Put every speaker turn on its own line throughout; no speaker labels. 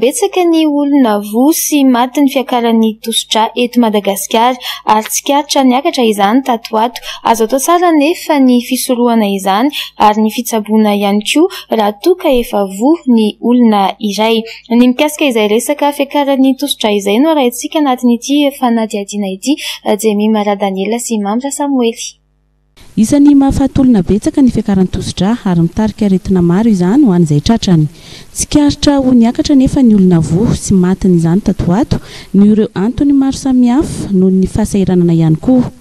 Betsaka ny olona voa sy maty ny fiakaran'ny tosi-drà eto Madagasikara ary tsikaritra niakatra izany tato ho ato. Azo atao tsara anefa ny fisorohana izany ary ny fitsaboana ihany koa raha toa ka efa voa ny olona iray. Ny mikasika izay resaka fiakaran'ny tosi-drà izay no arahintsika anatin'ity fanadihadiana ity, Jemima Radaniela sy Mamy Rasamoely.
Isan'ny mahafaty olona betsaka ny fiakaran'ny tosi-drà ary mitarika aretina maro izany ho an'izay tratrany. Tsikaritra ho niakatra anefa ny olona voa sy matin'izany tato ho ato noho ireo antony maro samihafa, noho ny fahasahiranana ihany koa.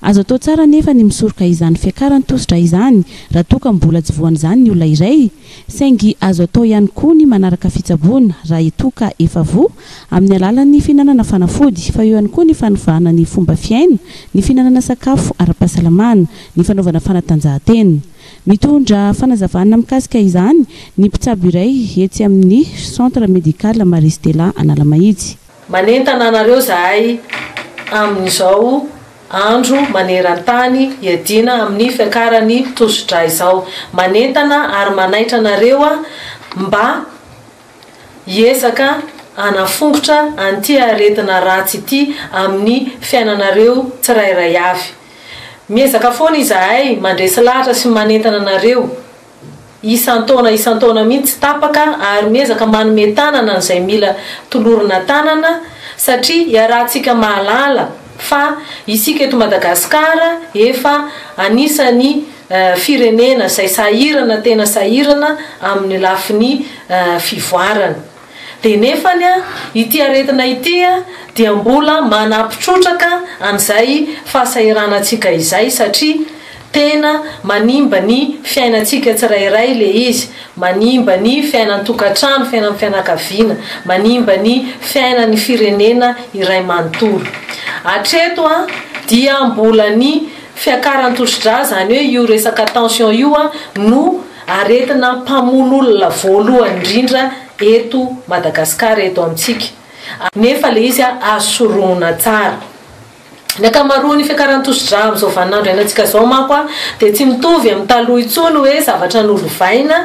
Azo atao tsara anefa ny misoroka izany fiakaran'ny tosi-drà izany raha toa ka mbola tsy voan'izany ny olona iray, Saingy azo atao ihany koa ny manaraka fitsaboana, raha toa ka efa voa, amin'ny alalan'ny fihinanana fanafody. Fa eo ihany koa ny fanovana ny fomba fiaina, ny fihinanana sakafo ara-pahasalamana, ny fanaovana fanatanjahantena. Mitondra fanazavana mikasika izany ny mpitsabo iray etsy amin'ny Centre Médical Marie Stella Analamahitsy.
Manentana anareo izahay amin'izao andro maneran-tany hiadiana amin'ny fiakaran'ny tosi-drà izao. Manentana ary manaitra anareo aho mba hiezaka hanafongotra an'ity aretina ratsy ity amin'ny fiainanareo tsirairay avy. Miezaka foana izahay mandresy lahatra sy manentana anareo. isan-taona isan-taona mihitsy tsy tapaka ary miezaka manome tanana an'izay mila tolorina tanana satria iarahantsika mahalala fa isika eto Madagasikara efa anisan'ny firenena izay sahirana tena sahirana amin'ny lafiny fivoarana. Dia nefany ity aretina ity dia mbola manampy trotraka an'izay fahasahiranantsika izay satria tena manimba ny fiainantsika tsirairay ilay izy, manimba ny fiainan'ny tokantrano, fiainan'ny fianakaviana, manimba ny fiainan'ny firenena iray manontolo. Hatreto dia mbola ny fiakaran'ny tosidra, izany hoe io resaka tension io no Aretina mpamono olona voalohany indrindra eto Madagascar eto amintsika nefa le izy azo sorohina tsara. Ny ankamaroan'ny fiakaran'ny tosidra amin'izao vaninandro iainantsika zao manko dia tsy mitovy amin'ny taloha intsony hoe zavatra nolovaina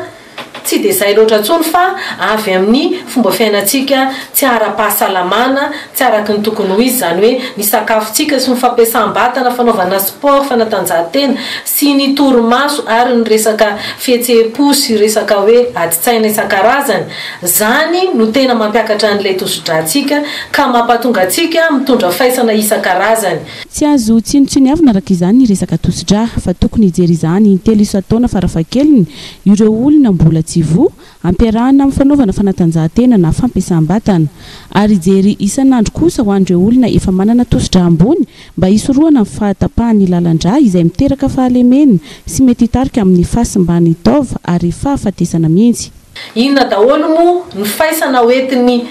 tsy dia zay loatra intsony fa avy amin'ny fomba fiainantsika tsy ara-pahasalamana Tsy araka ny tokony ho izy izany hoe ny sakafontsika sy ny fampiasam-batana, fanaovana sport, fanatanjahantena sy ny torimaso ary ny resaka fihetseham-po sy resaka hoe adin-tsaina isan-karazany, izany no tena mampiakatra an'ilay tosi-drantsika ka mampatonga antsika mitondra faisana isan-karazany.
Tsy azo tsinontsiniavina araka izany ny resaka tosi-dra fa tokony hijery izany in-telo isan-taona farafahakeliny ireo olona mbola tsy voa ampiarahana amin'ny fanaovana fanatanjahantena na fampiasam-batana, ary hijery isan'andro kosa ho an'ireo olona efa manana tosi-drà ambony mba hisorohana ny fahatapahan'ny lalan-drà izay miteraka fahalemena sy mety hitarika amin'ny fahasimban'ny taova ary fahafatesana mihitsy.
Inona daholo moa ny faisana ho entin'ny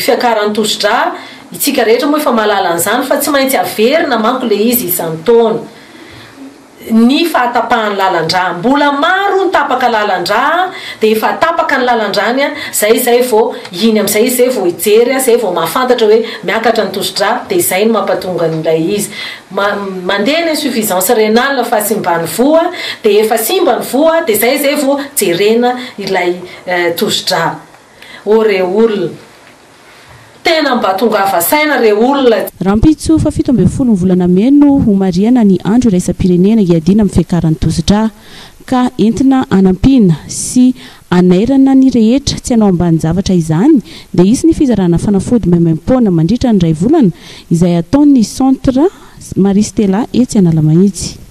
fiakaran'ny tosi-drà? Itsika rehetra moa efa mahalala an'izany fa tsy maintsy averina manko ilay izy isan-taona. ny fahatapahan'ny lalan-drà, mbola maro ny tapaka lalan-drà dia efa tapaka ny lalan-dràny a, zay izay vao iny amin'izay izy izay vao hijery a, zay vao mahafantatra hoe miakatra ny tosi-drà dia izay no mampatonga an'ilay izy ma mandeha ny insuffisance rénale fahasimban'ny voa dia efa simba ny voa dia zay izay vao jerena ilay tosi-drà. O re olona. Tena mba tongava saina re olona.
Rahampitso fahafito ambin'ny folo ny volana mey no homarihana ny andro iraisam-pirenena hiadiana amin'ny fiakaran'ny tosidra, ka entina hanampiana sy hanairana ny rehetra tsy hanao ambanin-javatra izany dia hisy ny fizarana fanafody maimaim-poana mandritra ny iray volana izay hataon'ny Centre Marie Stella etsy Analamahitsy.